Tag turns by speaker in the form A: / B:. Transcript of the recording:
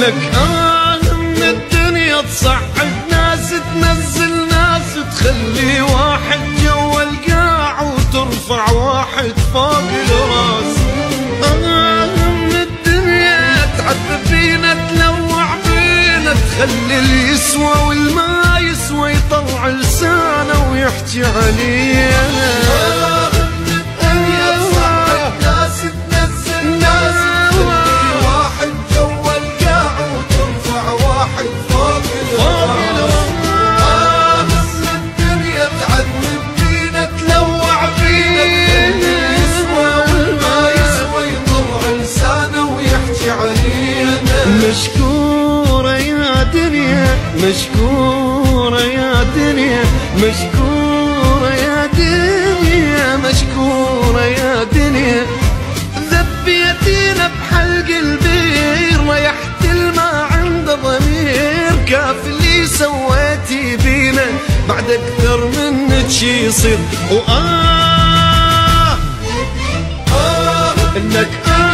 A: لك آه من الدنيا تصعد ناس تنزل ناس تخلي واحد جوا القاع وترفع واحد فوق الراس. آه من الدنيا تعذب بينا تلوع بينا تخلي اللي يسوى والما يسوى يطلع لسانه ويحكي علينا.
B: فوق آه الدنيا تعذب بينا تلوع اللي يسوى والما يسوى لسانه علينا.
A: مشكورة يا دنيا مشكورة يا دنيا مشكورة يا دنيا. سويتي بينا بعد أكثر منك شي يصير. وآه
B: آه
A: إنك آه.